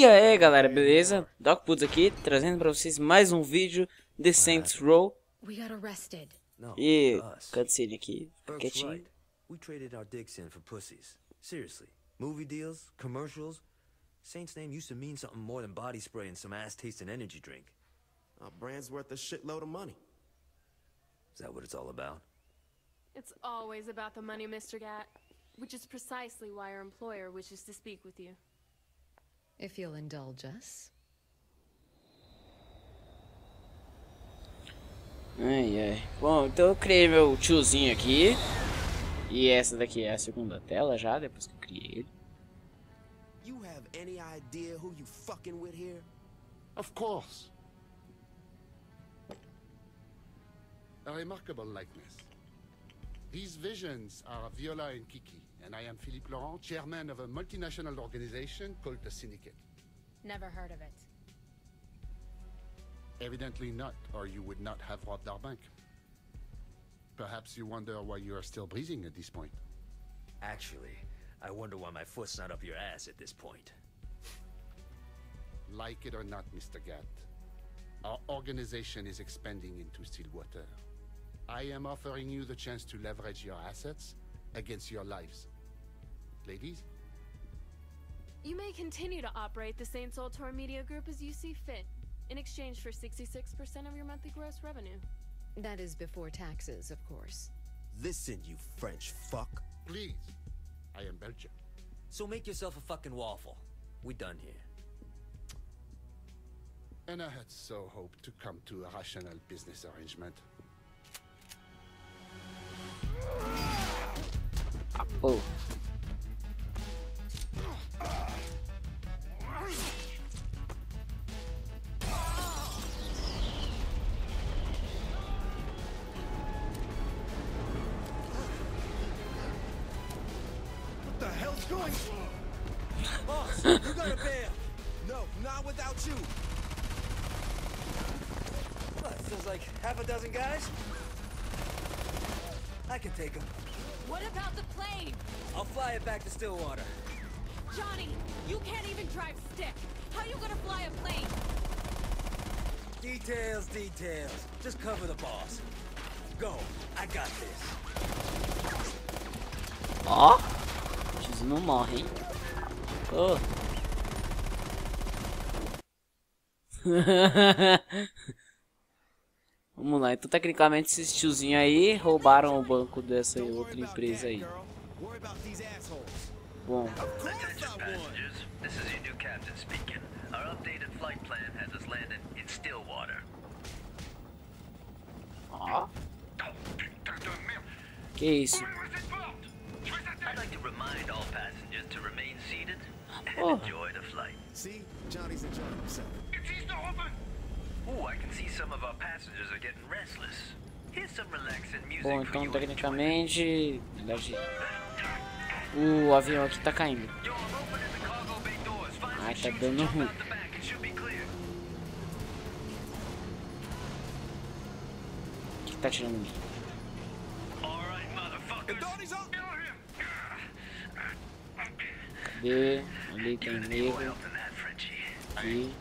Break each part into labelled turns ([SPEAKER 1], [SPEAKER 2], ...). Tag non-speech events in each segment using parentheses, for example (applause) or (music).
[SPEAKER 1] E aí galera, beleza? Doc Puds aqui, trazendo pra vocês mais um vídeo de Saints Row.
[SPEAKER 2] We got arrested.
[SPEAKER 3] No,
[SPEAKER 1] E
[SPEAKER 3] us.
[SPEAKER 1] cutscene aqui,
[SPEAKER 3] Burke's
[SPEAKER 1] quietinho.
[SPEAKER 3] We traded our dicks in for pussies. Seriously. Movie deals, commercials. Saint's name used to mean something more than body spray and some ass tasting energy drink.
[SPEAKER 4] Our brand's worth a shitload of money.
[SPEAKER 3] Is that what it's all about?
[SPEAKER 5] It's always about the money, Mr. Gat. Which is precisely why our employer wishes to speak with you.
[SPEAKER 2] If you'll indulge us.
[SPEAKER 1] Ai, ai. Bom, então eu criei meu tiozinho aqui. E essa daqui é a segunda tela já, depois que eu criei ele.
[SPEAKER 4] You have any idea who you fucking with here?
[SPEAKER 6] Of course. A remarkable likeness. These visions are Viola and Kiki, and I am Philippe Laurent, chairman of a multinational organization called the Syndicate.
[SPEAKER 2] Never heard of it.
[SPEAKER 6] Evidently not, or you would not have robbed our bank. Perhaps you wonder why you are still breathing at this point.
[SPEAKER 3] Actually, I wonder why my foot's not up your ass at this point. (laughs)
[SPEAKER 6] Like it or not, Mr. Gatt, our organization is expanding into Stillwater. I am offering you the chance to leverage your assets against your lives. Ladies,
[SPEAKER 5] You may continue to operate the Saints Ultor Media Group as you see fit, in exchange for 66% of your monthly gross revenue.
[SPEAKER 2] That is before taxes, of course.
[SPEAKER 4] Listen, you French fuck.
[SPEAKER 6] please. I am Belgian.
[SPEAKER 3] So make yourself a fucking waffle. We done here.
[SPEAKER 6] And I had so hoped to come to a rational business arrangement.
[SPEAKER 1] Pô.
[SPEAKER 4] What the hell's going Boss, you gotta bail. No, not without you.
[SPEAKER 3] What, feels like half a dozen guys? I can take them.
[SPEAKER 5] What about the plane?
[SPEAKER 3] I'll fly it back to Stillwater.
[SPEAKER 5] Johnny, you can't even drive stick. How you gonna fly a plane?
[SPEAKER 3] Details, details. Just cover the boss. Go. I got this.
[SPEAKER 1] Ó. Não morre, hein? Ô. (laughs) Vamos lá, então tecnicamente esses tiozinhos aí roubaram o banco dessa outra empresa aí. Bom,
[SPEAKER 4] Of course I
[SPEAKER 1] Bom, então tecnicamente. Na verdade. O avião aqui tá caindo. Ai,
[SPEAKER 7] some
[SPEAKER 1] tá dando ruim. O que, que tá tirando mim? Cadê? Ali tem
[SPEAKER 7] Frenchie?
[SPEAKER 1] Aqui.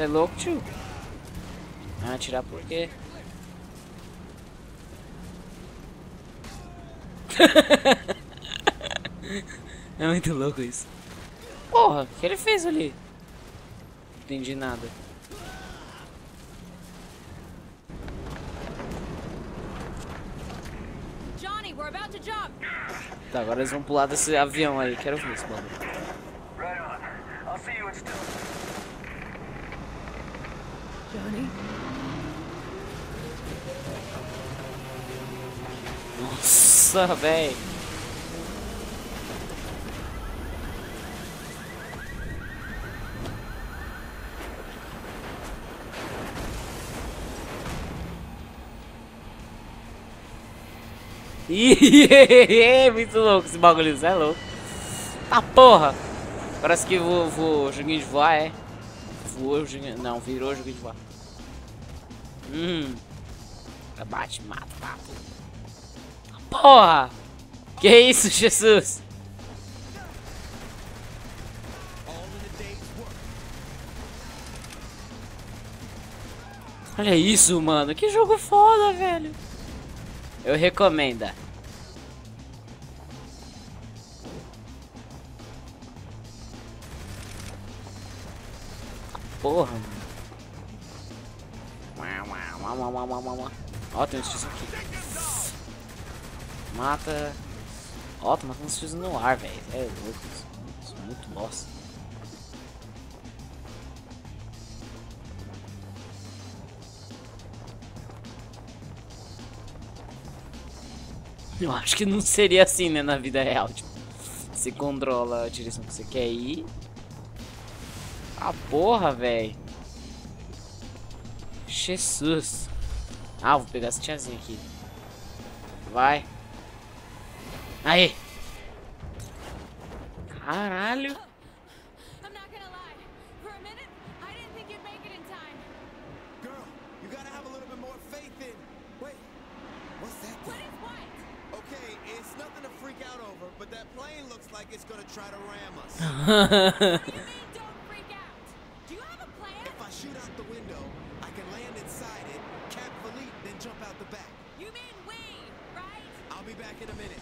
[SPEAKER 1] Você é louco, tio? Ah, atirar por quê? (laughs) é muito louco isso. Porra, o que ele fez ali? Não entendi nada.
[SPEAKER 5] Johnny, we're about to jump.
[SPEAKER 1] Tá, agora eles vão pular desse avião aí. Quero ver esse bagulho.
[SPEAKER 5] Johnny?
[SPEAKER 1] Nossa, velho. Ih, (laughs) muito louco esse bagulho, é louco. Tá porra! Parece que vou, vou joguinho de voar, é? Voou, joguinho, não, virou joguinho de voar. Hum. Bate, mata, mata. Porra! Que isso, (laughs) Jesus? Olha isso, mano. Que jogo foda, velho. Eu recomendo. Porra, mano. Ó, tem um X aqui. Mata. Ó, tá matando os X no ar, velho. É louco. Isso é muito bosta. (laughs) Eu acho que não seria assim, né, na vida real. Tipo, você controla a direção que você quer ir. Ah, porra, velho. Jesus. Ah, vou pegar essa tiazinha aqui. Vai. Aí. Caralho.
[SPEAKER 4] Freak out over, but that plane looks like it's gonna try to ram us.
[SPEAKER 5] What do you mean, don't freak out? Do you have a plan?
[SPEAKER 4] if I shoot out the window, I can land inside it, cap Philippe, then jump out the back.
[SPEAKER 5] You mean we, right?
[SPEAKER 4] I'll be back in a minute.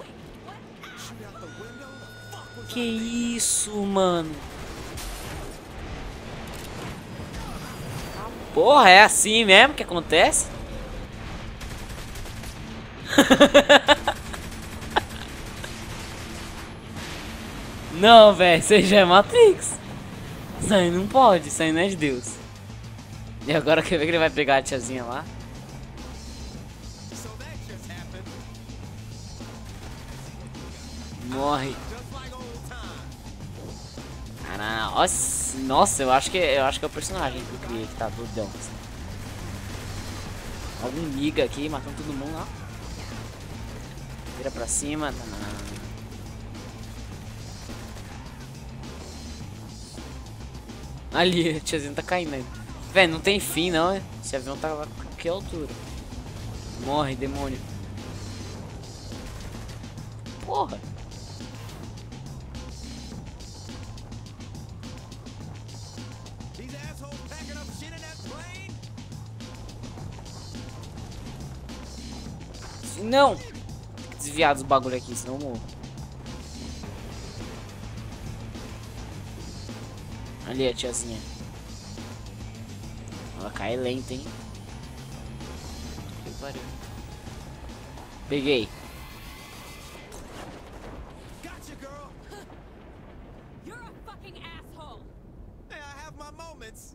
[SPEAKER 5] Wait, what?
[SPEAKER 4] Shoot out the window? The fuck was
[SPEAKER 1] Que isso, mano? Porra, é assim mesmo que acontece? (laughs) não, velho, aí já é Matrix. Isso aí não pode, isso aí não é de Deus. E agora quer ver que ele vai pegar a tiazinha lá? Morre. não. Nossa, nossa, eu acho que eu acho que é o personagem que eu criei que tá doidão. Algum miga aqui matando todo mundo, ó. Vira pra cima. Não. Ali, (laughs) a tiazinha tá caindo aí. Véi, não tem fim não, é? Esse avião tá a que altura? Morre, demônio. Porra. Não! Desviar dos bagulho aqui, senão eu morro. Ali a tiazinha. Ela cai lenta, hein? Peguei.
[SPEAKER 4] Gotcha, girl. (laughs)
[SPEAKER 5] You're a fucking asshole.
[SPEAKER 4] Hey, I have my moments.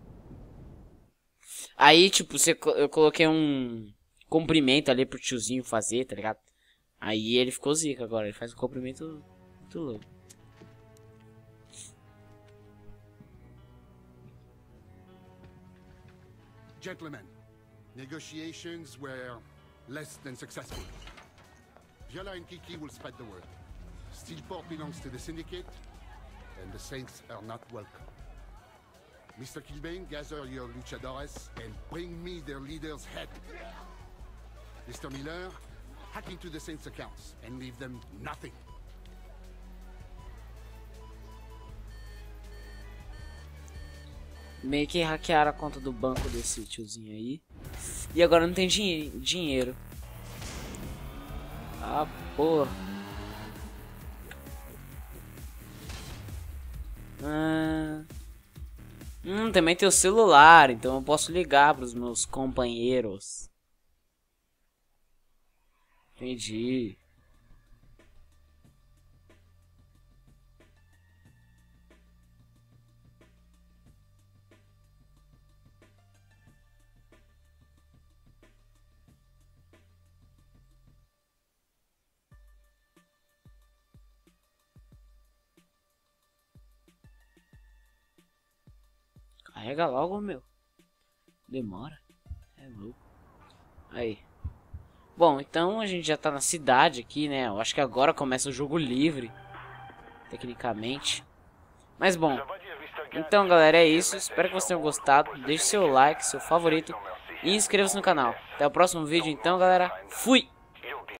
[SPEAKER 1] Aí, tipo, você, eu coloquei um comprimento ali pro tiozinho fazer, tá ligado? Aí ele ficou zica agora, ele faz um comprimento muito louco.
[SPEAKER 6] Gentlemen, negotiations were less than successful. Viola and Kiki will spread the word. Steelport belongs to the Syndicate, and the Saints are not welcome. Mr. Kilbane, gather your luchadores and bring me their leader's head. Mr. Miller, hack into the Saints' accounts and leave them nothing.
[SPEAKER 1] Meio que hackearam a conta do banco desse tiozinho aí. E agora não tem dinhe dinheiro. Ah, porra. Ah. Hum, também tem o celular, então eu posso ligar pros meus companheiros. Entendi. Carrega logo, meu. Demora. É louco. Aí. Bom, então a gente já tá na cidade aqui, né? Eu acho que agora começa o jogo livre. Tecnicamente. Mas bom. Então, galera, é isso. Espero que vocês tenham gostado. Deixe seu like, seu favorito. E inscreva-se no canal. Até o próximo vídeo, então, galera. Fui!